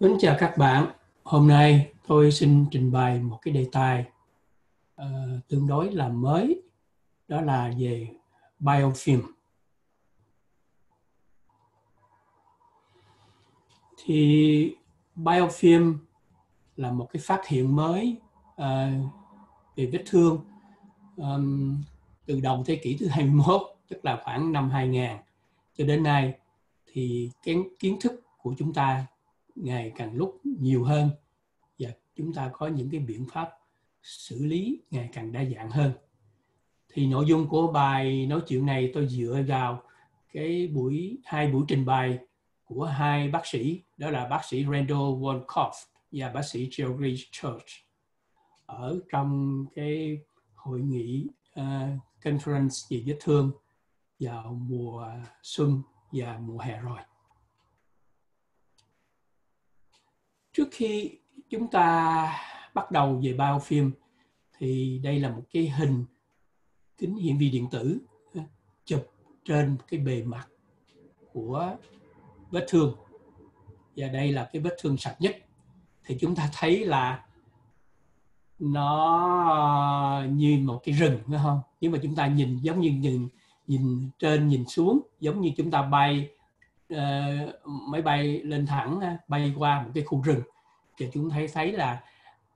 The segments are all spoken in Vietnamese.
Kính chào các bạn. Hôm nay tôi xin trình bày một cái đề tài uh, tương đối là mới, đó là về biofilm. Thì biofilm là một cái phát hiện mới uh, về vết thương um, từ đầu thế kỷ thứ 21, tức là khoảng năm 2000 cho đến nay thì cái kiến thức của chúng ta ngày càng lúc nhiều hơn. Và chúng ta có những cái biện pháp xử lý ngày càng đa dạng hơn. Thì nội dung của bài nói chuyện này tôi dựa vào cái buổi hai buổi trình bày của hai bác sĩ. Đó là bác sĩ Randall Wolkoff và bác sĩ Jerry Church. Ở trong cái hội nghị uh, conference về vết thương vào mùa xuân và mùa hè rồi. Trước khi chúng ta bắt đầu về bao phim, thì đây là một cái hình kính hiển vi điện tử chụp trên cái bề mặt của vết thương. Và đây là cái vết thương sạch nhất. Thì chúng ta thấy là nó như một cái rừng, phải không? Nhưng mà chúng ta nhìn, giống như nhìn nhìn trên, nhìn xuống, giống như chúng ta bay uh, máy bay lên thẳng ờ, bay qua một cái khu rừng. Thì chúng thấy thấy là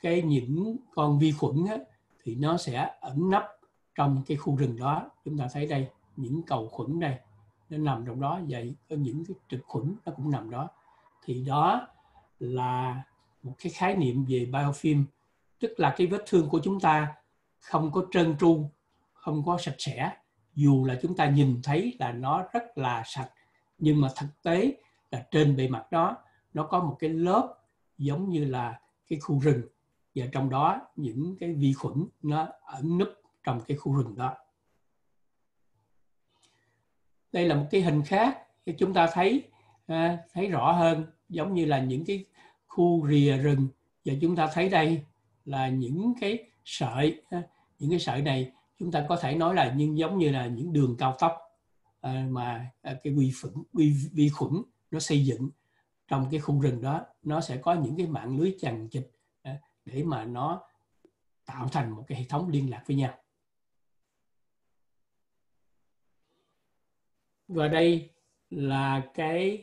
cái những con vi khuẩn á, thì nó sẽ ẩn nấp trong cái khu rừng đó. Chúng ta thấy đây những cầu khuẩn đây nó nằm trong đó. Vậy có những cái trực khuẩn nó cũng nằm đó. Thì đó là một cái khái niệm về biofilm. Tức là cái vết thương của chúng ta không có trơn tru không có sạch sẽ. Dù là chúng ta nhìn thấy là nó rất là sạch nhưng mà thực tế là trên bề mặt đó nó có một cái lớp giống như là cái khu rừng. Và trong đó những cái vi khuẩn nó ẩn nấp trong cái khu rừng đó. Đây là một cái hình khác thì chúng ta thấy à, thấy rõ hơn giống như là những cái khu rìa rừng. Và chúng ta thấy đây là những cái sợi à, những cái sợi này chúng ta có thể nói là nhưng giống như là những đường cao tốc. Ờ, mà ờ, cái vi khuẩn vi, vi khuẩn nó xây dựng trong cái khu rừng đó nó sẽ có những cái mạng lưới chằng chịt ờ, để mà nó tạo thành một cái hệ thống liên lạc với nhau. Và đây là cái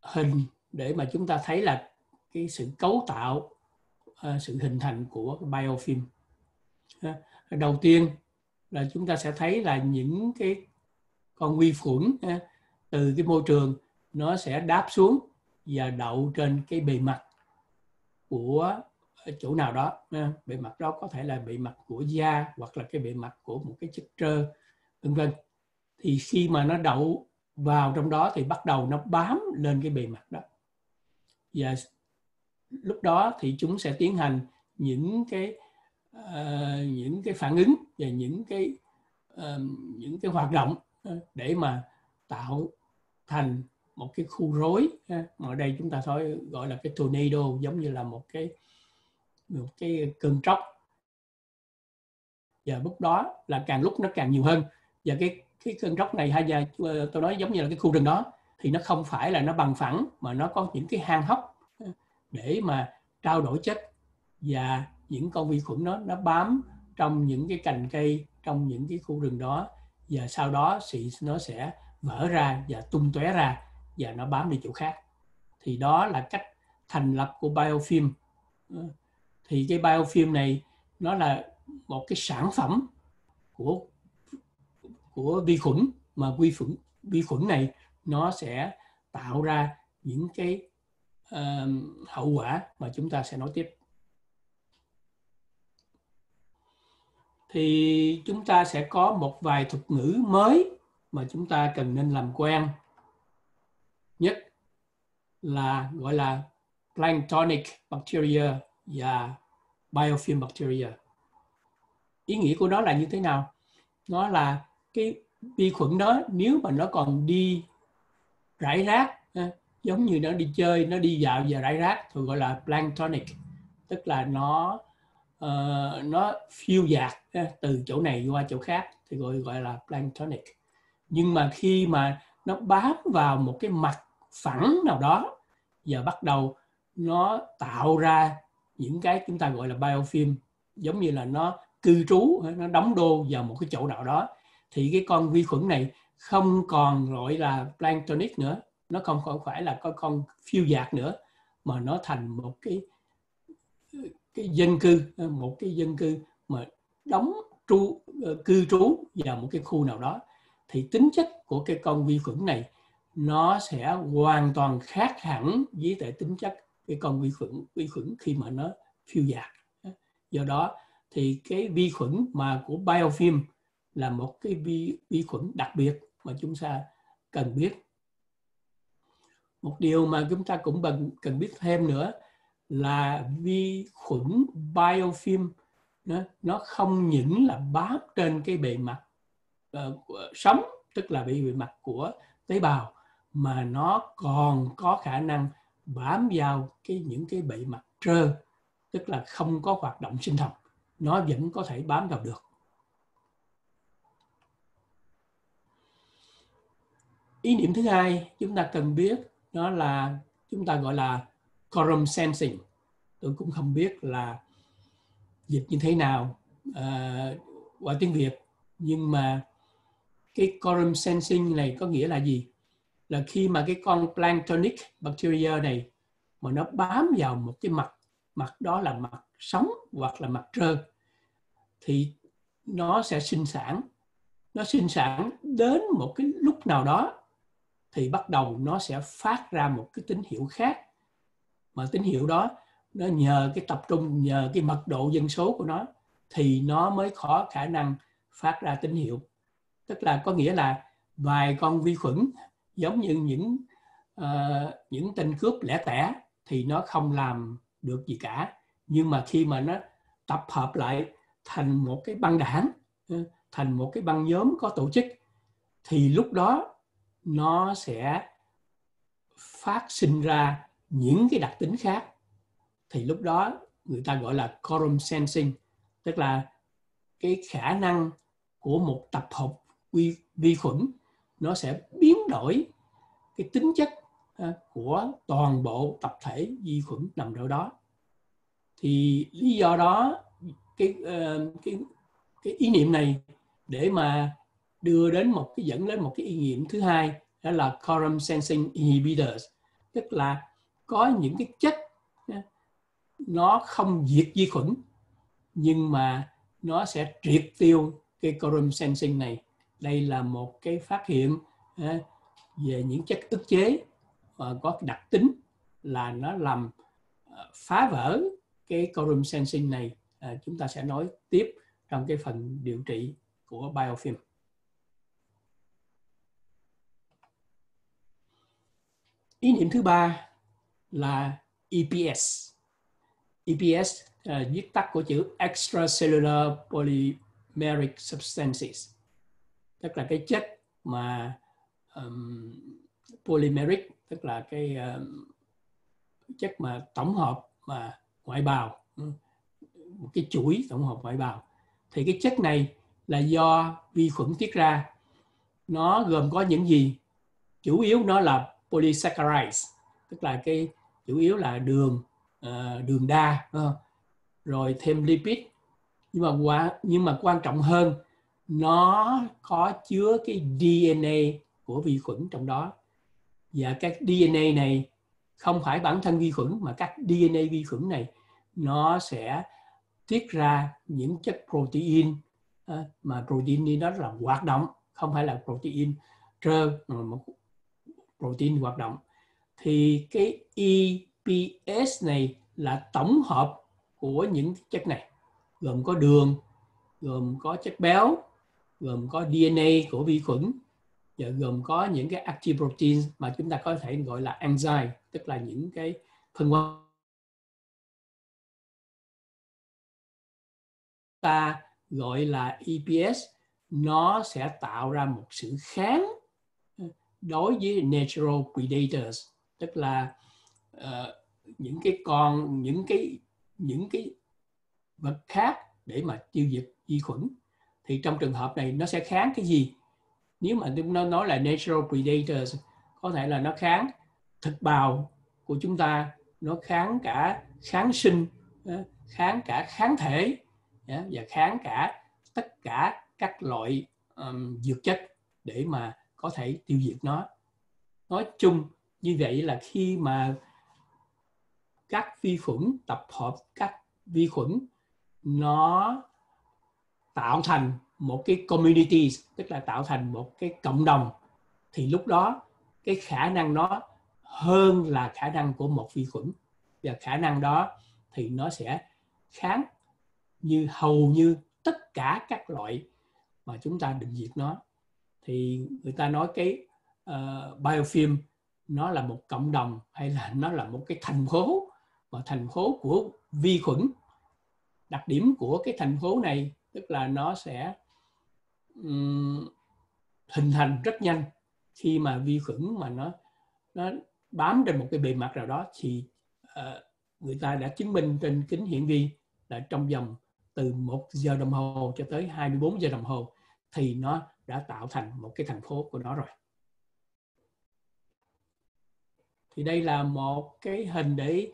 hình để mà chúng ta thấy là cái sự cấu tạo sự hình thành của biofilm. Đầu tiên là chúng ta sẽ thấy là những cái con vi khuẩn từ cái môi trường nó sẽ đáp xuống và đậu trên cái bề mặt của chỗ nào đó bề mặt đó có thể là bề mặt của da hoặc là cái bề mặt của một cái chất trơ, vân vân. Thì khi mà nó đậu vào trong đó thì bắt đầu nó bám lên cái bề mặt đó. Và lúc đó thì chúng sẽ tiến hành những cái uh, những cái phản ứng và những cái uh, những cái hoạt động ờ, để mà tạo thành một cái khu rối ở đây chúng ta thôi gọi là cái tornado giống như là một cái một cái cơn tróc. Và lúc đó là càng lúc nó càng nhiều hơn. Và cái cái cơn tróc này hay là tôi nói giống như là cái khu rừng đó thì nó không phải là nó bằng phẳng mà nó có những cái hang hốc để mà trao đổi chất và những con vi khuẩn đó nó bám trong những cái cành cây trong những cái khu rừng đó và sau đó thì nó sẽ vỡ ra và tung tóe ra và nó bám đi chỗ khác. Thì đó là cách thành lập của biofilm. Ờ, thì cái biofilm này nó là một cái sản phẩm của của vi khuẩn mà vi khuẩn vi khuẩn này nó sẽ tạo ra những cái uh, hậu quả mà chúng ta sẽ nói tiếp. Thì chúng ta sẽ có một vài thuật ngữ mới mà chúng ta cần nên làm quen nhất là gọi là planktonic bacteria và biofilm bacteria. Ý nghĩa của nó là như thế nào? Nó là cái vi khuẩn đó nếu mà nó còn đi rải rác giống như nó đi chơi, nó đi dạo và rải rác thường gọi là planktonic, tức là nó uh, nó phiêu dạt ờ, từ chỗ này qua chỗ khác thì gọi gọi là planktonic. Nhưng mà khi mà nó bám vào một cái mặt phẳng nào đó và bắt đầu nó tạo ra những cái chúng ta gọi là biofilm giống như là nó cư trú ờ, nó đóng đô vào một cái chỗ nào đó thì cái con vi khuẩn này không còn gọi là planktonic nữa nó không còn phải là con con phiêu dạt nữa mà nó thành một cái cái dân cư ờ, một cái dân cư mà đóng tru ờ, cư trú vào một cái khu nào đó, thì tính chất của cái con vi khuẩn này nó sẽ hoàn toàn khác hẳn với tại tính chất cái con vi khuẩn vi khuẩn khi mà nó phiêu dạt. Do đó thì cái vi khuẩn mà của biofilm là một cái vi vi khuẩn đặc biệt mà chúng ta cần biết. Một điều mà chúng ta cũng cần cần biết thêm nữa là vi khuẩn biofilm. Nó, nó không những là bám trên cái bề mặt uh, sống tức là bị bề mặt của tế bào mà nó còn có khả năng bám vào cái những cái bề mặt trơ tức là không có hoạt động sinh học. Nó vẫn có thể bám vào được. Ý niệm thứ hai chúng ta cần biết đó là chúng ta gọi là quorum sensing. Tôi cũng không biết là dịch như thế nào uh, qua tiếng việt. Nhưng mà cái quorum sensing này có nghĩa là gì? Là khi mà cái con planktonic bacteria này mà nó bám vào một cái mặt mặt đó là mặt sống hoặc là mặt trơ thì nó sẽ sinh sản. Nó sinh sản đến một cái lúc nào đó thì bắt đầu nó sẽ phát ra một cái tín hiệu khác mà tín hiệu đó nó nhờ cái tập trung nhờ cái mật độ dân số của nó thì nó mới có khả năng phát ra tín hiệu. Tức là có nghĩa là vài con vi khuẩn giống như những uh, những tên cướp lẻ tẻ thì nó không làm được gì cả. Nhưng mà khi mà nó tập hợp lại thành một cái băng đảng ừ, thành một cái băng nhóm có tổ chức thì lúc đó nó sẽ phát sinh ra những cái đặc tính khác thì lúc đó người ta gọi là quorum sensing tức là cái khả năng của một tập hợp vi, vi khuẩn nó sẽ biến đổi cái tính chất à, của toàn bộ tập thể vi khuẩn nằm ở đó. Thì lý do đó cái ờ, cái cái ý niệm này để mà đưa đến một cái dẫn đến một cái ý niệm thứ hai đó là quorum sensing inhibitors tức là có những cái chất à, nó không diệt vi khuẩn nhưng mà nó sẽ triệt tiêu cái quorum sensing này đây là một cái phát hiện à, về những chất ức chế và có đặc tính là nó làm à, phá vỡ cái quorum sensing này à, chúng ta sẽ nói tiếp trong cái phần điều trị của biofilm. Ý niệm thứ ba là EPS. EPS uh, à, viết tắt của chữ extracellular polymeric substances. Tức là cái chất mà um, polymeric tức là cái um, chất mà tổng hợp mà ngoại bào ừ, một cái chuỗi tổng hợp ngoại bào. Thì cái chất này là do vi khuẩn tiết ra. Nó gồm có những gì? Chủ yếu nó là polysaccharides tức là cái chủ yếu là đường uh, đường đa uh, rồi thêm lipid. Nhưng mà qua nhưng mà quan trọng hơn nó có chứa cái DNA của vi khuẩn trong đó. Và các DNA này không phải bản thân vi khuẩn mà các DNA vi khuẩn này nó sẽ tiết ra những chất protein ờ, mà protein đó là hoạt động không phải là protein trơ mà một protein hoạt động thì cái EPS này là tổng hợp của những chất này, gồm có đường, gồm có chất béo, gồm có DNA của vi khuẩn, và gồm có những cái active protein mà chúng ta có thể gọi là enzyme, tức là những cái phân hóa. Ta gọi là EPS nó sẽ tạo ra một sự kháng đối với natural predators tức là uh, những cái con những cái những cái vật khác để mà tiêu diệt vi khuẩn. Thì trong trường hợp này nó sẽ kháng cái gì? Nếu mà nó nói là natural predators có thể là nó kháng thực bào của chúng ta nó kháng cả kháng sinh ờ, kháng cả kháng thể và kháng cả tất cả các loại um, dược chất để mà có thể tiêu diệt nó. Nói chung như vậy là khi mà các vi khuẩn tập hợp các vi khuẩn nó tạo thành một cái community tức là tạo thành một cái cộng đồng thì lúc đó cái khả năng nó hơn là khả năng của một vi khuẩn. Và khả năng đó thì nó sẽ kháng như hầu như tất cả các loại mà chúng ta định diệt nó. Thì người ta nói cái uh, biofilm nó là một cộng đồng hay là nó là một cái thành phố và thành phố của vi khuẩn đặc điểm của cái thành phố này tức là nó sẽ um, hình thành rất nhanh khi mà vi khuẩn mà nó nó bám trên một cái bề mặt nào đó thì uh, người ta đã chứng minh trên kính hiển vi là trong vòng từ 1 giờ đồng hồ cho tới 24 giờ đồng hồ thì nó đã tạo thành một cái thành phố của nó rồi. Thì đây là một cái hình để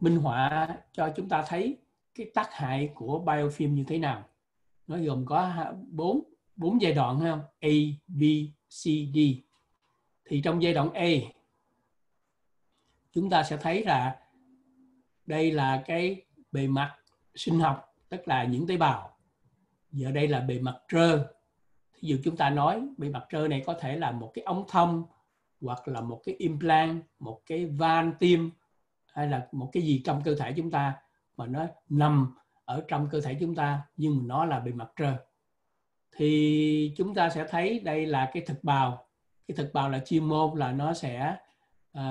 minh họa cho chúng ta thấy cái tác hại của biofilm như thế nào. Nó gồm có bốn bốn giai đoạn không? A, B, C, D. Thì trong giai đoạn A chúng ta sẽ thấy là đây là cái bề mặt sinh học tức là những tế bào giờ đây là bề mặt trơ thí dụ chúng ta nói bề mặt trơ này có thể là một cái ống thông hoặc là một cái implant một cái van tim hay là một cái gì trong cơ thể chúng ta mà nó nằm ở trong cơ thể chúng ta nhưng mà nó là bề mặt trơ thì chúng ta sẽ thấy đây là cái thực bào. Cái thực bào là chuyên môn là nó sẽ uh,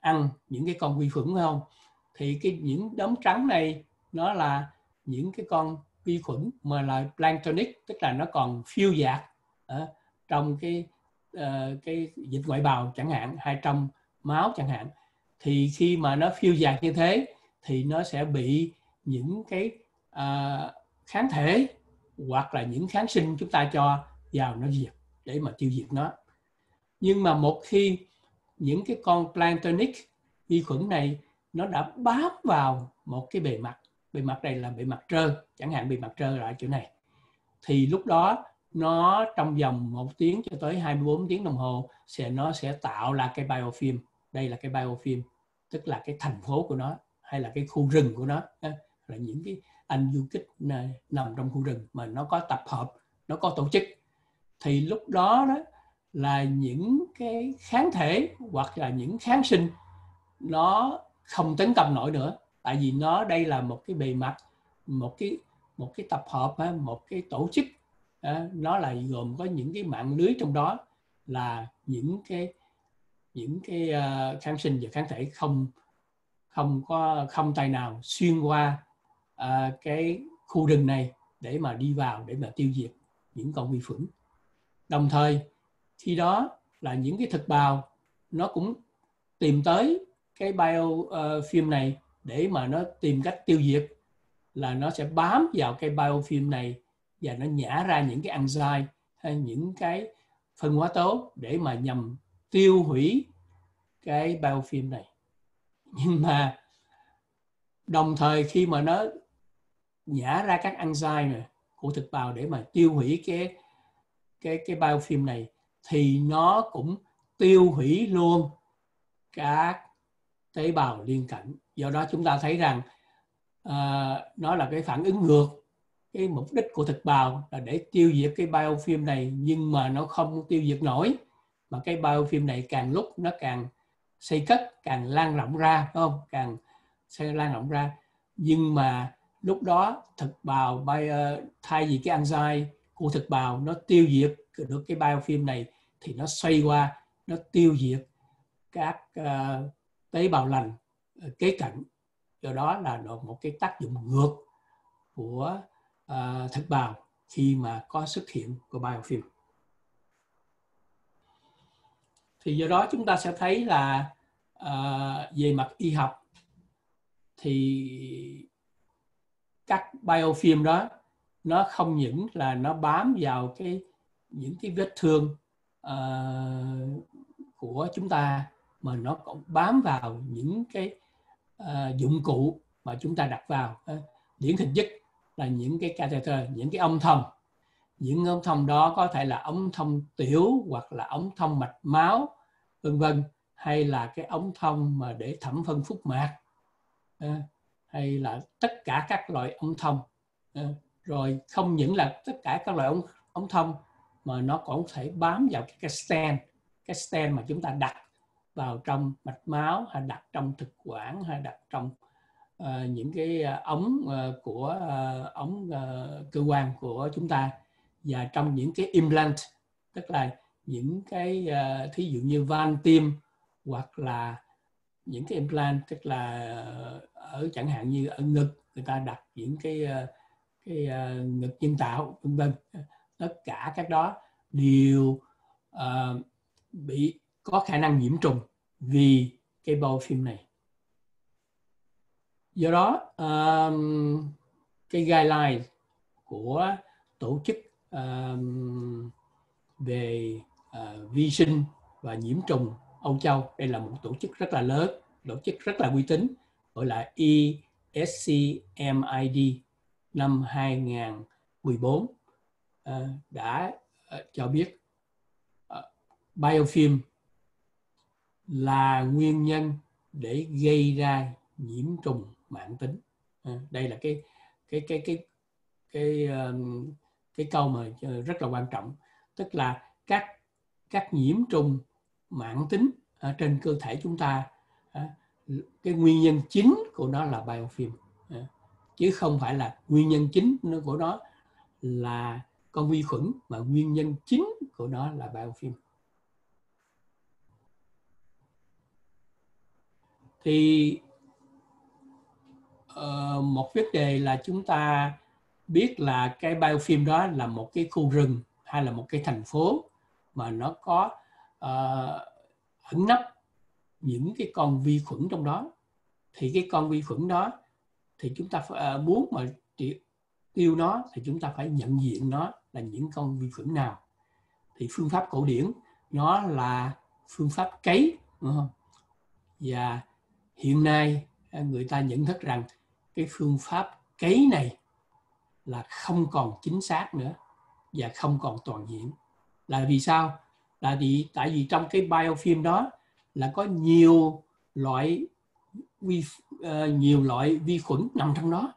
ăn những cái con vi khuẩn phải không? Thì cái những đốm trắng này nó là những cái con vi khuẩn mà là planktonic tức là nó còn phiêu dạt ở trong cái uh, cái dịch ngoại bào chẳng hạn hay trong máu chẳng hạn thì khi mà nó phiêu dạt như thế thì nó sẽ bị những cái uh, kháng thể hoặc là những kháng sinh chúng ta cho vào nó diệt để mà tiêu diệt nó. Nhưng mà một khi những cái con planktonic vi khuẩn này nó đã bám vào một cái bề mặt bề mặt này là bề mặt trơ chẳng hạn bề mặt trơ ở chỗ này thì lúc đó nó trong vòng một tiếng cho tới 24 tiếng đồng hồ sẽ, nó sẽ tạo ra cái biofilm. Đây là cái biofilm, tức là cái thành phố của nó, hay là cái khu rừng của nó là những cái anh du kích nằm trong khu rừng mà nó có tập hợp, nó có tổ chức. Thì lúc đó đó là những cái kháng thể hoặc là những kháng sinh, nó không tấn công nổi nữa. Tại vì nó, đây là một cái bề mặt, một cái một cái tập hợp một cái tổ chức nó là gồm có những cái mạng lưới trong đó là những cái những cái uh, kháng sinh và kháng thể không không có không tay nào xuyên qua uh, cái khu rừng này để mà đi vào để mà tiêu diệt những con vi khuẩn. Đồng thời khi đó là những cái thực bào nó cũng tìm tới cái biofilm ờ, này để mà nó tìm cách tiêu diệt là nó sẽ bám vào cái biofilm này và nó nhả ra những cái enzyme hay những cái phân hóa tố để mà nhằm tiêu hủy cái biofilm này. Nhưng mà đồng thời khi mà nó nhả ra các enzyme này của thực bào để mà tiêu hủy cái cái cái biofilm này thì nó cũng tiêu hủy luôn các tế bào liên cảnh do đó chúng ta thấy rằng uh, nó là cái phản ứng ngược cái mục đích của thực bào là để tiêu diệt cái biofilm này nhưng mà nó không tiêu diệt nổi. Mà cái biofilm này càng lúc nó càng xây cất càng lan rộng ra đúng không? Càng xây lan rộng ra. Nhưng mà lúc đó thực bào bio, thay vì cái enzyme của thực bào nó tiêu diệt được cái biofilm này thì nó xoay qua nó tiêu diệt các uh, tế bào lành ờ, kế cận. Do đó là một cái tác dụng ngược của À, uh, thực bào khi mà có xuất hiện của biofilm. Thì do đó chúng ta sẽ thấy là uh, về mặt y học thì các biofilm đó nó không những là nó bám vào cái những cái vết thương uh, của chúng ta mà nó cũng bám vào những cái uh, dụng cụ mà chúng ta đặt vào uh, điển hình nhất là những cái catheter những cái ống thông. Những ống thông đó có thể là ống thông tiểu hoặc là ống thông mạch máu vân vân hay là cái ống thông mà để thẩm phân phúc mạc ờ, hay là tất cả các loại ống thông ờ. rồi không những là tất cả các loại ống ống thông mà nó còn có thể bám vào cái, cái stand cái stand mà chúng ta đặt vào trong mạch máu hay đặt trong thực quản hay đặt trong uh, những cái ờ, ống uh, ờ, của uh, ống uh, cơ quan của chúng ta. Và trong những cái implant tức là những cái uh, thí dụ như van tim hoặc là những cái implant tức là ở chẳng hạn như ở ngực người ta đặt những cái cái uh, ngực nhân tạo vân vân tất cả các đó đều uh, bị có khả năng nhiễm trùng vì cái bao phim này do đó um, cái guideline của tổ chức um, về uh, vi sinh và nhiễm trùng Âu Châu đây là một tổ chức rất là lớn tổ chức rất là uy tín gọi là ESCMID năm 2014 uh, ờ, đã uh, cho biết uh, biofilm là nguyên nhân để gây ra nhiễm trùng mãn tính. À, đây là cái cái cái cái cái cái câu mà ờ, rất là quan trọng. Tức là các các nhiễm trùng mãn tính ở trên cơ thể chúng ta à, cái nguyên nhân chính của nó là biofilm à, chứ không phải là nguyên nhân chính của nó là con vi khuẩn, mà nguyên nhân chính của nó là biofilm. Thì uh, một vấn đề là chúng ta biết là cái biofilm đó là một cái khu rừng hay là một cái thành phố mà nó có uh, ẩn nấp những cái con vi khuẩn trong đó thì cái con vi khuẩn đó thì chúng ta phải, uh, muốn mà tiêu nó thì chúng ta phải nhận diện nó là những con vi khuẩn nào thì phương pháp cổ điển nó là phương pháp cấy đúng không? và hiện nay người ta nhận thức rằng cái phương pháp cấy này là không còn chính xác nữa và không còn toàn diện. Là vì sao? Là vì tại vì trong cái biofilm đó là có nhiều loại vi uh, nhiều loại vi khuẩn nằm trong đó.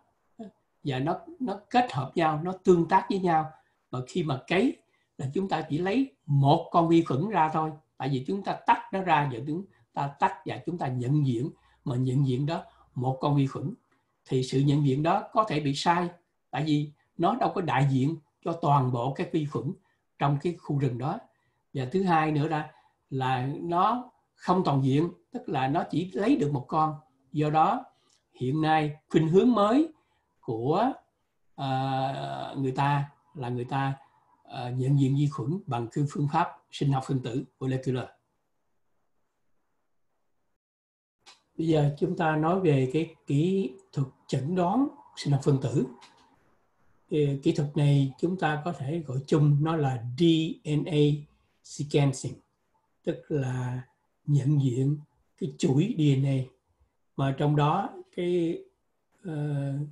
Và nó nó kết hợp nhau nó tương tác với nhau. Và khi mà cấy là chúng ta chỉ lấy một con vi khuẩn ra thôi. Tại vì chúng ta tách nó ra và chúng ta tách và chúng ta nhận diện mà nhận diện đó một con vi khuẩn thì sự nhận diện đó có thể bị sai tại vì nó đâu có đại diện cho toàn bộ các vi khuẩn trong cái khu rừng đó. Và thứ hai nữa là là nó không toàn diện tức là nó chỉ lấy được một con. Do đó hiện nay khuynh hướng mới của uh, người ta là người ta uh, nhận diện vi khuẩn bằng cái phương pháp sinh học phân tử molecular. Bây giờ chúng ta nói về cái kỹ thuật chẩn đoán sinh học phân tử. Thì kỹ thuật này chúng ta có thể gọi chung nó là DNA sequencing tức là nhận diện cái chuỗi DNA mà trong đó cái uh,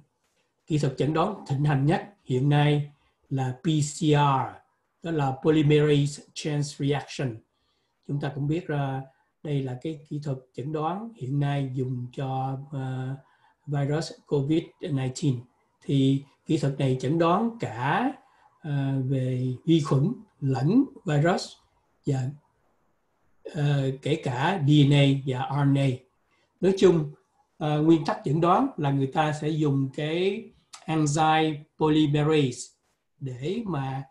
kỹ thuật chẩn đoán thịnh hành nhất hiện nay là PCR đó là polymerase chain reaction chúng ta cũng biết ra đây là cái kỹ thuật chẩn đoán hiện nay dùng cho uh, virus COVID-19 thì kỹ thuật này chẩn đoán cả uh, về vi khuẩn lẫn virus và uh, kể cả DNA và RNA nói chung uh, nguyên tắc chẩn đoán là người ta sẽ dùng cái enzyme polymerase để mà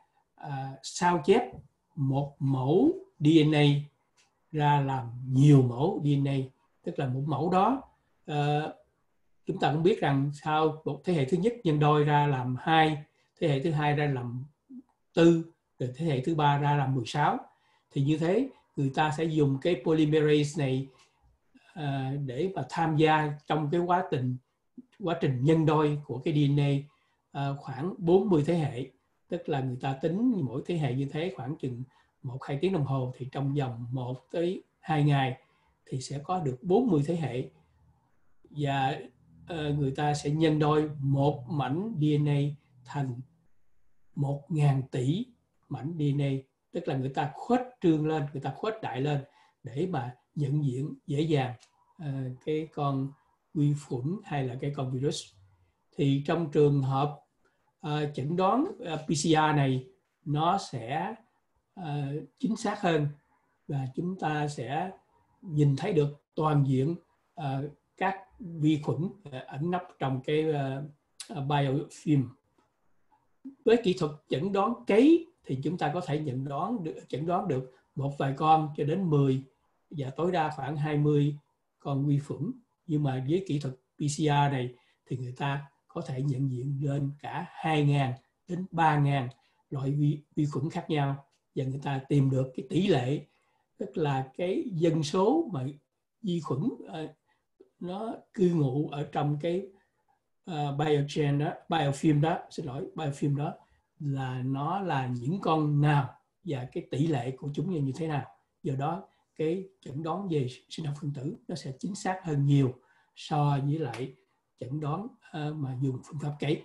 uh, sao chép một mẫu DNA ra làm nhiều mẫu DNA tức là một mẫu đó. Uh, chúng ta cũng biết rằng sau một thế hệ thứ nhất nhân đôi ra làm hai thế hệ thứ hai ra làm tư rồi thế hệ thứ ba ra làm 16 thì như thế người ta sẽ dùng cái polymerase này uh, để mà tham gia trong cái quá trình quá trình nhân đôi của cái DNA uh, ờ, khoảng 40 thế hệ. Tức là người ta tính mỗi thế hệ như thế khoảng chừng một hai tiếng đồng hồ thì trong vòng một tới hai ngày thì sẽ có được 40 thế hệ. Và uh, người ta sẽ nhân đôi một mảnh DNA thành một ngàn tỷ mảnh DNA tức là người ta khuếch trương lên người ta khuếch đại lên để mà nhận diện dễ dàng uh, cái con vi khuẩn hay là cái con virus. Thì trong trường hợp uh, chẩn đoán uh, PCR này nó sẽ uh, chính xác hơn và chúng ta sẽ nhìn thấy được toàn diện uh, các vi khuẩn uh, ẩn nấp trong cái uh, biofilm. Với kỹ thuật chẩn đoán cấy thì chúng ta có thể nhận đoán được chẩn đoán được một vài con cho đến 10 và tối đa khoảng 20 con vi khuẩn. Nhưng mà với kỹ thuật PCR này thì người ta có thể nhận diện lên cả 2.000 đến 3.000 loại vi, vi khuẩn khác nhau và người ta tìm được cái tỷ lệ tức là cái dân số mà vi khuẩn uh, nó cư ngụ ở trong cái uh, biogen đó biofilm đó xin lỗi biofilm đó là nó là những con nào và cái tỷ lệ của chúng như thế nào. Do đó cái chẩn đoán về sinh học phân tử nó sẽ chính xác hơn nhiều so với lại chẩn đoán uh, mà dùng phương pháp cấy.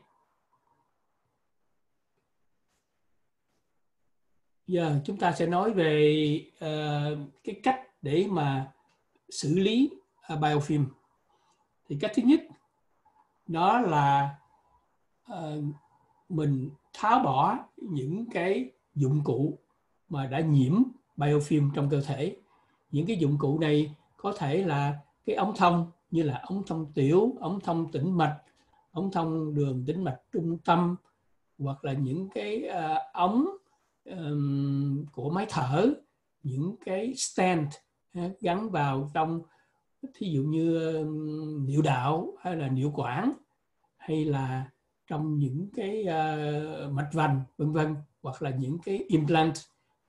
Giờ chúng ta sẽ nói về uh, cái cách để mà xử lý uh, biofilm. Thì cách thứ nhất đó là uh, mình tháo bỏ những cái dụng cụ mà đã nhiễm biofilm trong cơ thể. Những cái dụng cụ này có thể là cái ống thông như là ống thông tiểu ống thông tĩnh mạch ống thông đường tĩnh mạch trung tâm hoặc là những cái uh, ống um, của máy thở những cái stand uh, gắn vào trong thí dụ như um, niệu đạo hay là niệu quản hay là trong những cái uh, mạch vành vân vân hoặc là những cái implant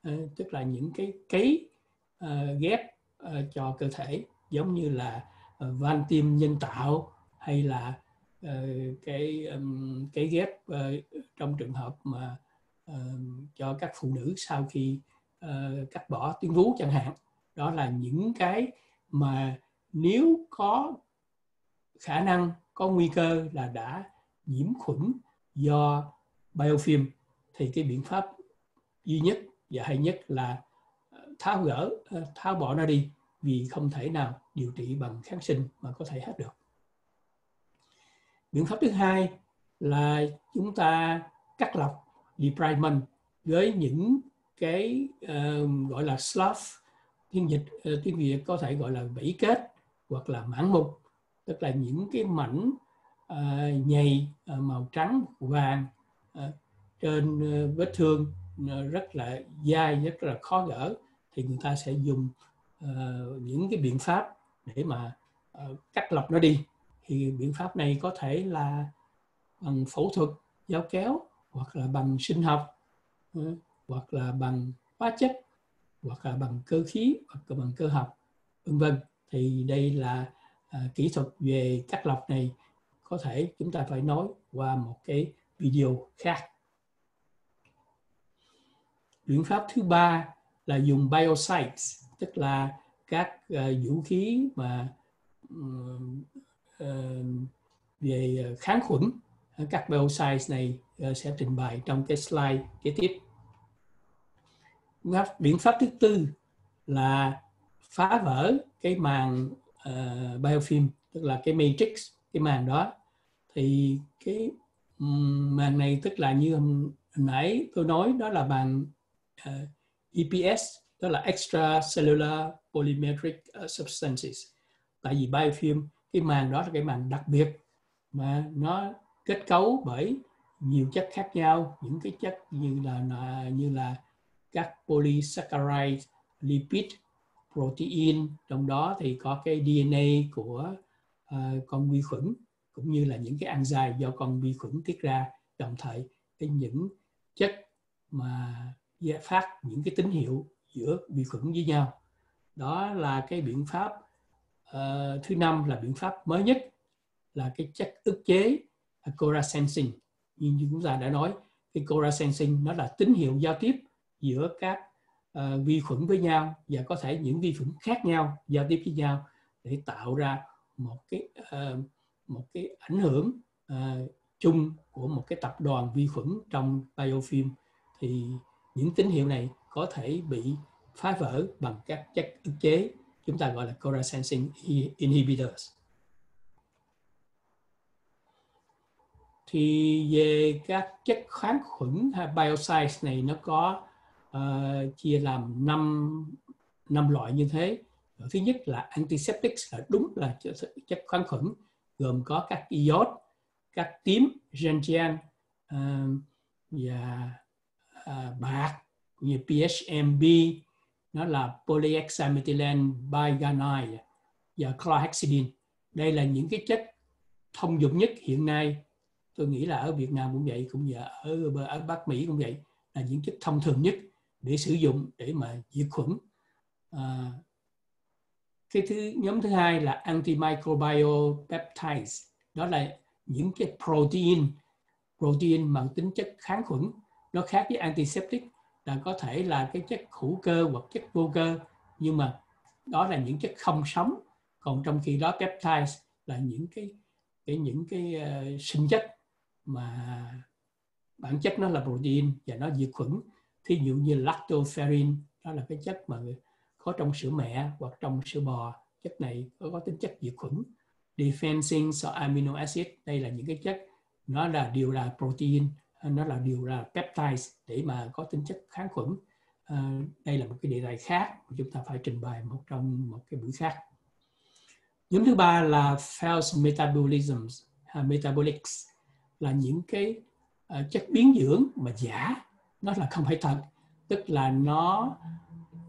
uh, tức là những cái cấy uh, ghép uh, cho cơ thể giống như là uh, van tim nhân tạo hay là uh, cái um, cái ghép uh, trong trường hợp mà uh, cho các phụ nữ sau khi uh, cắt bỏ tuyến vú chẳng hạn. Đó là những cái mà nếu có khả năng có nguy cơ là đã nhiễm khuẩn do biofilm thì cái biện pháp duy nhất và hay nhất là ờ, tháo gỡ ờ, tháo bỏ nó đi vì không thể nào điều trị bằng kháng sinh mà có thể hết được. Biện pháp thứ hai là chúng ta cắt lọc debridement với những cái uh, gọi là slough tiếng dịch uh, tiếng việt có thể gọi là bẫy kết hoặc là mảng mục tức là những cái mảnh uh, nhầy uh, màu trắng vàng uh, trên uh, vết thương uh, rất là dai rất là khó gỡ thì người ta sẽ dùng uh, những cái biện pháp để mà uh, cắt lọc nó đi. Thì biện pháp này có thể là bằng phẫu thuật dao kéo hoặc là bằng sinh học ừ, hoặc là bằng hóa chất hoặc là bằng cơ khí hoặc là bằng cơ học vân vân. Thì đây là à, kỹ thuật về cắt lọc này. Có thể chúng ta phải nói qua một cái video khác. Biện pháp thứ ba là dùng biocides tức là các à, vũ khí mà uh, về kháng khuẩn các biocides này ờ, sẽ trình bày trong cái slide kế tiếp. Biện pháp thứ tư là phá vỡ cái màng uh, biofilm tức là cái matrix cái màng đó. Thì cái màng này tức là như hôm nãy tôi nói đó là màng ờ, uh, EPS đó là extracellular polymeric substances. Tại vì biofilm cái màng đó là cái màng đặc biệt mà nó kết cấu bởi nhiều chất khác nhau những cái chất như là như là các polysaccharide lipid protein. Trong đó thì có cái DNA của uh, con vi khuẩn cũng như là những cái enzyme do con vi khuẩn tiết ra. Đồng thời cái những chất mà phát những cái tín hiệu giữa vi khuẩn với nhau. Đó là cái biện pháp uh, thứ năm là biện pháp mới nhất là cái chất ức chế. Cora sensing như chúng ta đã nói cái Cora sensing nó là tín hiệu giao tiếp giữa các uh, vi khuẩn với nhau và có thể những vi khuẩn khác nhau giao tiếp với nhau để tạo ra một cái uh, một cái ảnh hưởng uh, chung của một cái tập đoàn vi khuẩn trong biofilm thì những tín hiệu này có thể bị phá vỡ bằng các chất ức chế chúng ta gọi là Cora sensing inhibitors. Thì về các chất kháng khuẩn hay biocides này nó có uh, chia làm năm năm loại như thế. Thứ nhất là antiseptics là đúng là chất kháng khuẩn gồm có các iốt, các tím, gentian uh, ờ, và uh, bạc như PHMB nó là polyhexamethylene biganide và chlorhexidine. Đây là những cái chất thông dụng nhất hiện nay. Tôi nghĩ là ở Việt Nam cũng vậy, cũng vậy ở ở Bắc Mỹ cũng vậy là những chất thông thường nhất để sử dụng để mà diệt khuẩn. À, cái thứ nhóm thứ hai là antimicrobial peptides. Đó là những cái protein protein mang tính chất kháng khuẩn. Nó khác với antiseptic là có thể là cái chất hữu cơ hoặc chất vô cơ nhưng mà đó là những chất không sống. Còn trong khi đó peptides là những cái cái những cái uh, sinh chất mà bản chất nó là protein và nó diệt khuẩn. Thí dụ như lactoferrin đó là cái chất mà có trong sữa mẹ hoặc trong sữa bò. Chất này có, có tính chất diệt khuẩn. Defensing so amino acid đây là những cái chất nó là điều là protein nó là điều là peptides để mà có tính chất kháng khuẩn. À, đây là một cái đề tài khác mà chúng ta phải trình bày một trong một cái buổi khác. Nhóm thứ ba là false metabolisms uh, metabolics là những cái uh, chất biến dưỡng mà giả. Nó là không phải thật. Tức là nó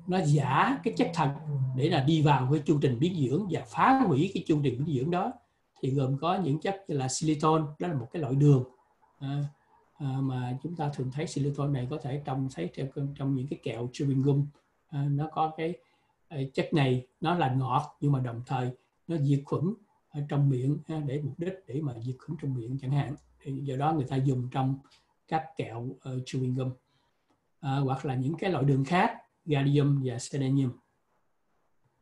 nó giả cái chất thật để là đi vào cái chu trình biến dưỡng và phá hủy cái chu trình biến dưỡng đó. Thì gồm có những chất như là silicon đó là một cái loại đường. À, à, mà chúng ta thường thấy silicon này có thể trong thấy trong, trong những cái kẹo chewing gum. À, nó có cái à, chất này nó là ngọt nhưng mà đồng thời nó diệt khuẩn ở trong miệng để mục đích để mà diệt khuẩn trong miệng chẳng hạn do đó người ta dùng trong các kẹo uh, chewing gum. Uh, hoặc là những cái loại đường khác gallium và selenium.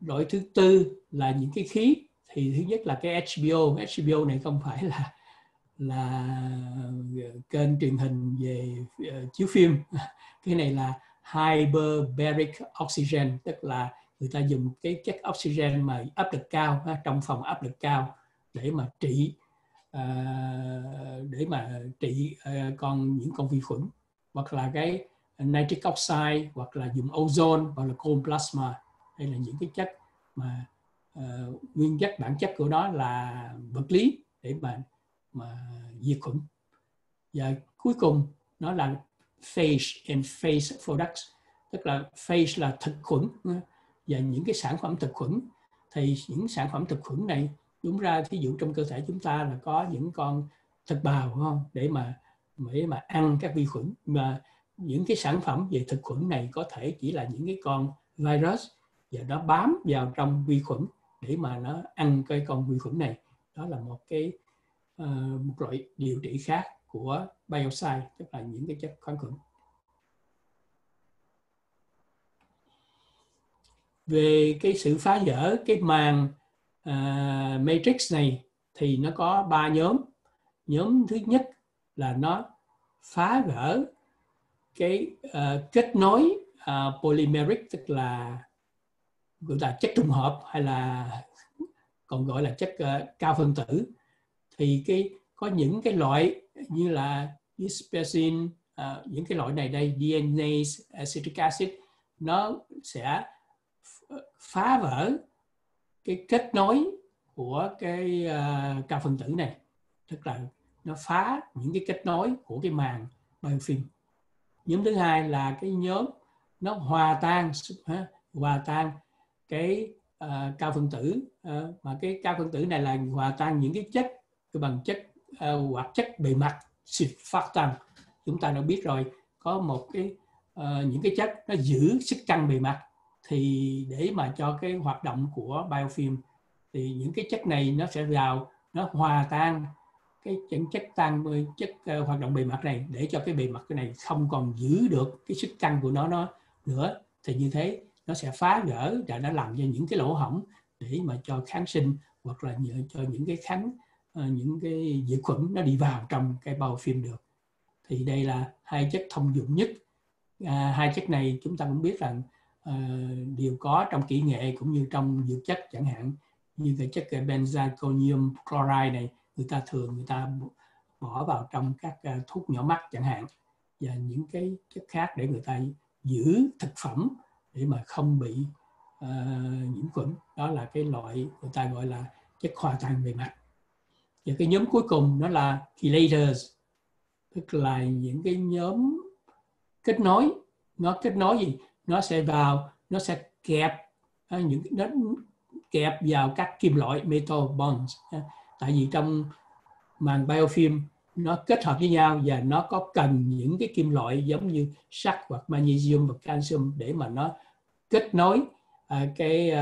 Loại thứ tư là những cái khí thì thứ nhất là cái HBO HBO này không phải là là ờ, kênh truyền hình về uh, chiếu phim. Cái này là hyperbaric oxygen tức là người ta dùng cái chất oxygen mà áp lực cao trong phòng áp lực cao để mà trị uh, để mà trị uh, con những con vi khuẩn hoặc là cái nitric oxide hoặc là dùng ozone hoặc là cold plasma. Đây là những cái chất mà uh, nguyên chất bản chất của nó là vật lý để mà mà diệt khuẩn. Và cuối cùng nó là phage and phase products tức là phage là thực khuẩn. Và những cái sản phẩm thực khuẩn thì những sản phẩm thực khuẩn này đúng ra thí dụ trong cơ thể chúng ta là có những con thực bào không? Để mà để mà ăn các vi khuẩn. Mà những cái sản phẩm về thực khuẩn này có thể chỉ là những cái con virus và nó bám vào trong vi khuẩn để mà nó ăn cái con vi khuẩn này. Đó là một cái uh, một loại điều trị khác của biocide tức là những cái chất kháng khuẩn. Về cái sự phá vỡ cái màng uh, matrix này thì nó có ba nhóm. Nhóm thứ nhất là nó phá vỡ cái uh, kết nối uh, polymeric tức là gọi là chất trùng hợp hay là còn gọi là chất uh, cao phân tử. Thì cái có những cái loại như là dispersin uh, những cái loại này đây DNA acetic acid nó sẽ phá vỡ cái kết nối của cái à, uh, cao phân tử này. Tức là nó phá những cái kết nối của cái màng biofilm. Nhóm thứ hai là cái nhóm nó hòa tan hòa tan cái à, uh, cao phân tử uh, mà cái cao phân tử này là hòa tan những cái chất cái bằng chất uh, hoạt chất bề mặt surfactant chúng ta đã biết rồi có một cái uh, những cái chất nó giữ sức căng bề mặt thì để mà cho cái hoạt động của biofilm thì những cái chất này nó sẽ vào nó hòa tan cái những chất tan, chất uh, hoạt động bề mặt này để cho cái bề mặt cái này không còn giữ được cái sức căng của nó nó nữa. Thì như thế nó sẽ phá gỡ và nó làm cho những cái lỗ hổng để mà cho kháng sinh hoặc là nhờ cho những cái kháng uh, những cái diệt khuẩn nó đi vào trong cái bao phim được. Thì đây là hai chất thông dụng nhất. À, hai chất này chúng ta cũng biết rằng Ờ, đều có trong kỹ nghệ cũng như trong dược chất chẳng hạn. Như cái chất benzalkonium chloride này người ta thường người ta bỏ vào trong các uh, thuốc nhỏ mắt chẳng hạn. Và những cái chất khác để người ta giữ thực phẩm để mà không bị uh, nhiễm khuẩn. Đó là cái loại người ta gọi là chất hòa tan bề mặt. Và cái nhóm cuối cùng đó là chelators tức là những cái nhóm kết nối. Nó kết nối gì? Nó sẽ vào, nó sẽ kẹp ờ, những nó kẹp vào các kim loại metal bonds ờ, tại vì trong màng biofilm nó kết hợp với nhau và nó có cần những cái kim loại giống như sắt hoặc magnesium và canxium để mà nó kết nối ờ, cái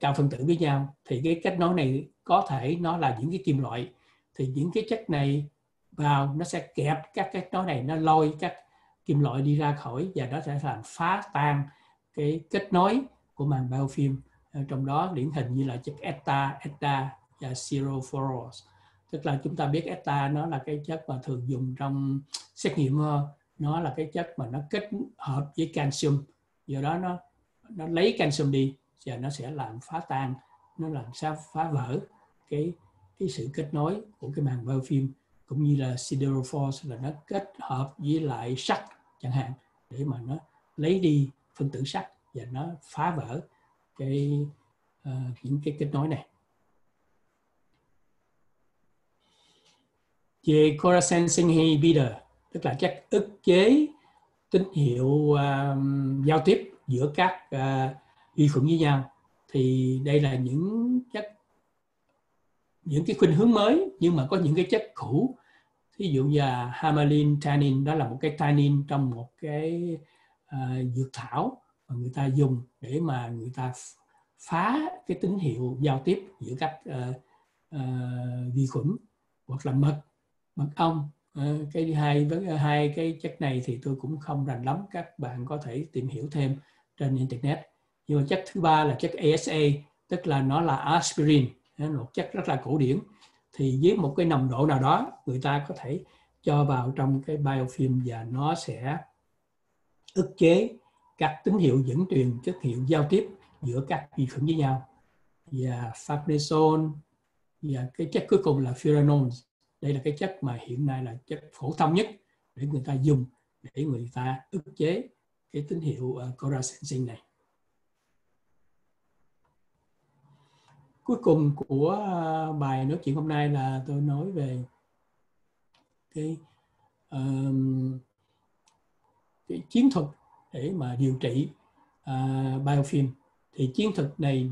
cao phân tử với nhau. Thì cái kết nối này có thể nó là những cái kim loại. Thì những cái chất này vào nó sẽ kẹp các kết nối này, nó lôi các kim loại đi ra khỏi và nó sẽ làm phá tan cái kết nối của màng biofilm. Ờ, trong đó điển hình như là chất ETA, ETA và Sirophorose tức là chúng ta biết ETA nó là cái chất mà thường dùng trong xét nghiệm ờ, nó là cái chất mà nó kết hợp với calcium. Do đó nó nó lấy calcium đi và nó sẽ làm phá tan nó làm sao phá vỡ cái cái sự kết nối của cái màng biofilm. Cũng như là siderophores là nó kết hợp với lại sắt chẳng hạn để mà nó lấy đi phân tử sắt và nó phá vỡ cái uh, những cái kết nối này. Về Corazon inhibitor tức là chất ức chế tín hiệu uh, giao tiếp giữa các uh, vi khuẩn với nhau. Thì đây là những chất những cái khuynh hướng mới nhưng mà có những cái chất cũ ví dụ như là hamalin tannin đó là một cái tannin trong một cái uh, dược thảo mà người ta dùng để mà người ta phá cái tín hiệu giao tiếp giữa các uh, uh, vi khuẩn hoặc là mật mật ong. Uh, cái hai với hai cái chất này thì tôi cũng không rành lắm các bạn có thể tìm hiểu thêm trên internet. Nhưng mà chất thứ ba là chất ASA tức là nó là aspirin một chất rất là cổ điển thì với một cái nồng độ nào đó người ta có thể cho vào trong cái biofilm và nó sẽ ức chế các tín hiệu dẫn truyền chất hiệu giao tiếp giữa các vi khuẩn với nhau. Và fapnesol và cái chất cuối cùng là pheromones đây là cái chất mà hiện nay là chất phổ thông nhất để người ta dùng để người ta ức chế cái tín hiệu ờ, uh, cora sensing này. Cuối cùng của ờ, bài nói chuyện hôm nay là tôi nói về cái um, cái chiến thuật để mà điều trị uh, biofilm. Thì chiến thuật này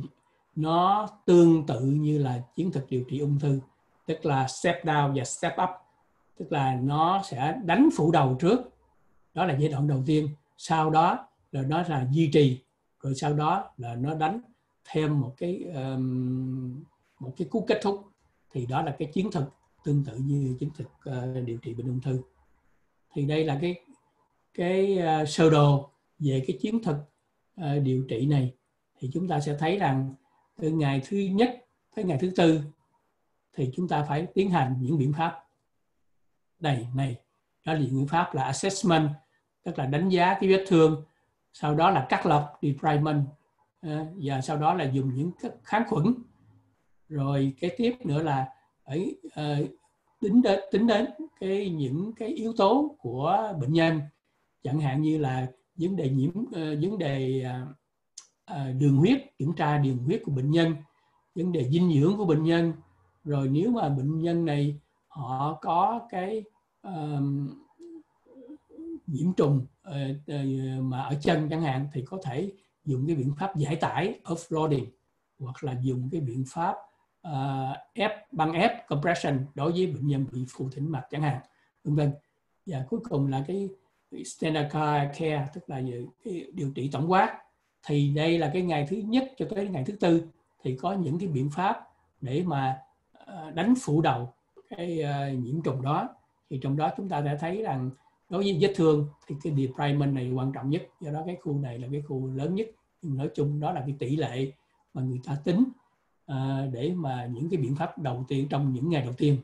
nó tương tự như là chiến thuật điều trị ung thư tức là step down và step up. Tức là nó sẽ đánh phủ đầu trước đó là giai đoạn đầu tiên. Sau đó là nó là duy trì rồi sau đó là nó đánh thêm một cái um, một cái cú kết thúc thì đó là cái chiến thuật tương tự như chiến thuật uh, điều trị bệnh ung thư. Thì đây là cái cái uh, sơ đồ về cái chiến thuật uh, điều trị này. Thì chúng ta sẽ thấy rằng từ ngày thứ nhất tới ngày thứ tư thì chúng ta phải tiến hành những biện pháp này này. Đó là những biện pháp là assessment tức là đánh giá cái vết thương sau đó là cắt lọc debridement Ờ, Và sau đó là dùng những kháng khuẩn. Rồi kế tiếp nữa là phải ờ, tính đến tính đến cái những cái yếu tố của bệnh nhân. Chẳng hạn như là vấn đề nhiễm uh, vấn đề uh, đường huyết kiểm tra đường huyết của bệnh nhân vấn đề dinh dưỡng của bệnh nhân. Rồi nếu mà bệnh nhân này họ có cái uh, nhiễm trùng uh, uh, mà ở chân chẳng hạn thì có thể dùng cái biện pháp giải tải offloading hoặc là dùng cái biện pháp uh, ép băng ép compression đối với bệnh nhân bị phù thỉnh mạch chẳng hạn vân vân. Và cuối cùng là cái standard care tức là cái điều trị tổng quát. Thì đây là cái ngày thứ nhất cho tới ngày thứ tư thì có những cái biện pháp để mà ờ, đánh phủ đầu cái ờ, nhiễm trùng đó. Thì trong đó chúng ta đã thấy rằng đối với vết thương thì cái debridement này quan trọng nhất. Do đó cái khu này là cái khu lớn nhất. Nhưng nói chung đó là cái tỷ lệ mà người ta tính à, để mà những cái biện pháp đầu tiên trong những ngày đầu tiên.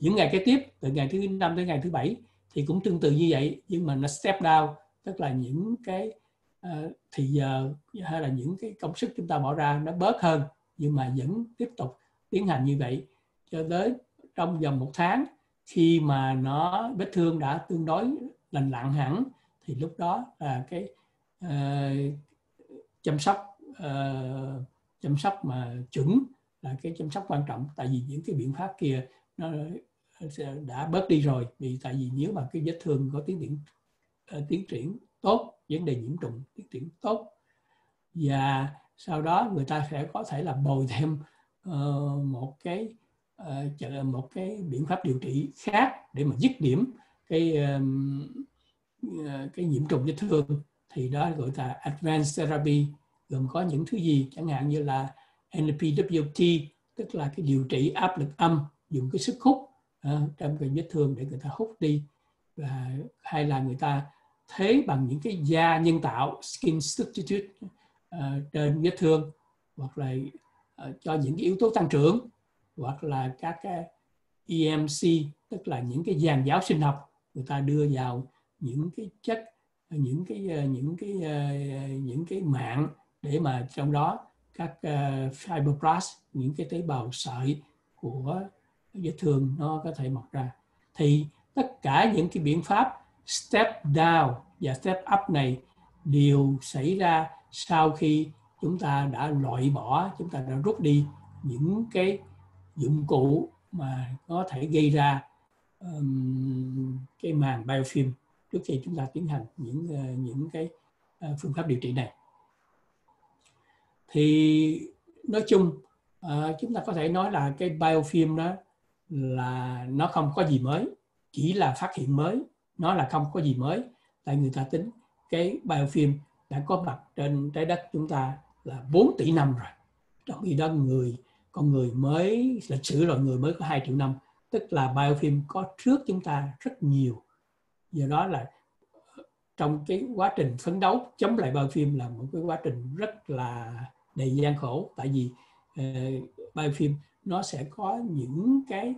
Những ngày kế tiếp từ ngày thứ năm tới ngày thứ bảy thì cũng tương tự như vậy nhưng mà nó step down. Tức là những cái uh, thì giờ hay là những cái công sức chúng ta bỏ ra nó bớt hơn nhưng mà vẫn tiếp tục tiến hành như vậy. Cho tới trong vòng một tháng khi mà nó vết thương đã tương đối lành lặn hẳn thì lúc đó là cái uh, chăm sóc uh, chăm sóc mà chuẩn là cái chăm sóc quan trọng. Tại vì những cái biện pháp kia nó đã bớt đi rồi. Vì tại vì nếu mà cái vết thương có tiến triển uh, tiến triển tốt vấn đề nhiễm trùng tiến triển tốt và sau đó người ta sẽ có thể là bồi thêm uh, một cái uh, một cái biện pháp điều trị khác để mà dứt điểm cái uh, cái nhiễm trùng vết thương thì đó gọi là advanced therapy gồm có những thứ gì chẳng hạn như là NPWT tức là cái điều trị áp lực âm dùng cái sức hút uh, trong cái vết thương để người ta hút đi. Và hay là người ta thế bằng những cái da nhân tạo skin substitute uh, trên vết thương hoặc là uh, cho những cái yếu tố tăng trưởng hoặc là các cái EMC tức là những cái dàn giáo sinh học, người ta đưa vào những cái chất, những cái ờ, những cái ờ, những cái mạng để mà trong đó các ờ, fibroblast những cái tế bào sợi của vết thương nó có thể mọc ra. Thì tất cả những cái biện pháp step down và step up này đều xảy ra sau khi chúng ta đã loại bỏ, chúng ta đã rút đi những cái dụng cụ mà có thể gây ra um, cái màng biofilm trước khi chúng ta tiến hành những uh, những cái uh, phương pháp điều trị này. Thì nói chung uh, chúng ta có thể nói là cái biofilm đó là nó không có gì mới chỉ là phát hiện mới. Nó là không có gì mới tại người ta tính cái biofilm đã có mặt trên trái đất chúng ta là 4 tỷ năm rồi. Trong khi đó người con người mới lịch sử rồi người mới có 2 triệu năm. Tức là biofilm có trước chúng ta rất nhiều. Do đó là trong cái quá trình phấn đấu chống lại biofilm là một cái quá trình rất là đầy gian khổ. Tại vì uh, biofilm nó sẽ có những cái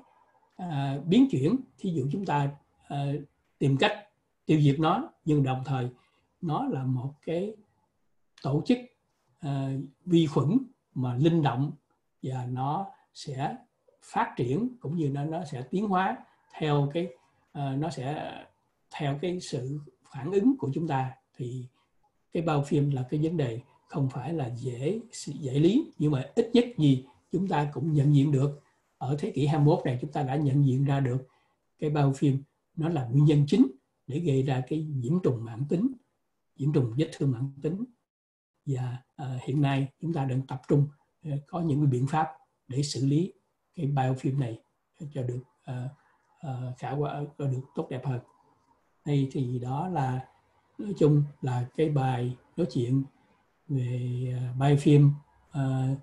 uh, biến chuyển. Thí dụ chúng ta uh, tìm cách tiêu diệt nó nhưng đồng thời nó là một cái tổ chức uh, vi khuẩn mà linh động và nó sẽ phát triển cũng như nó nó sẽ tiến hóa theo cái uh, nó sẽ theo cái sự phản ứng của chúng ta. Thì cái bao phim là cái vấn đề không phải là dễ dễ lý nhưng mà ít nhất gì chúng ta cũng nhận diện được. Ở thế kỷ 21 này chúng ta đã nhận diện ra được cái bao phim nó là nguyên nhân chính để gây ra cái nhiễm trùng mãn tính nhiễm trùng vết thương mãn tính. Và uh, hiện nay chúng ta đang tập trung Ờ, có những cái biện pháp để xử lý cái biofilm này cho được uh, uh, khả quả cho được tốt đẹp hơn. Đây thì đó là nói chung là cái bài nói chuyện về uh, biofilm uh,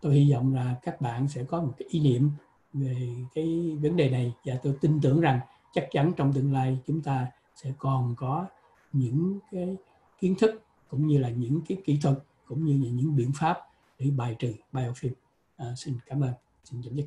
tôi hy vọng là các bạn sẽ có một cái ý niệm về cái vấn đề này. Và tôi tin tưởng rằng chắc chắn trong tương lai chúng ta sẽ còn có những cái kiến thức cũng như là những cái kỹ thuật cũng như là những biện pháp để bài trừ biofilm à, xin cảm ơn. Xin chấm dứt.